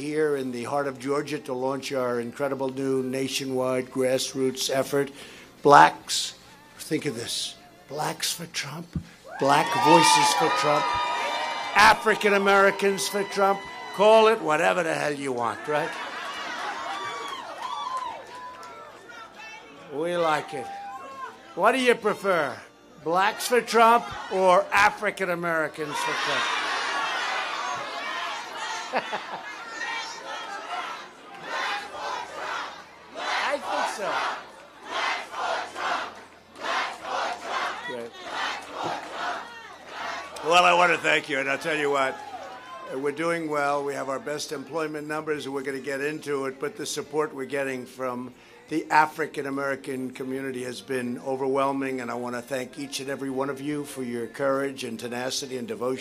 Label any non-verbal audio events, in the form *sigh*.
here in the heart of Georgia to launch our incredible new nationwide grassroots effort. Blacks, think of this blacks for Trump, black voices for Trump, African Americans for Trump. Call it whatever the hell you want, right? We like it. What do you prefer? Blacks for Trump or African Americans for Trump? *laughs* Great. Well, I want to thank you, and I'll tell you what. We're doing well. We have our best employment numbers, and we're going to get into it. But the support we're getting from the African American community has been overwhelming, and I want to thank each and every one of you for your courage and tenacity and devotion.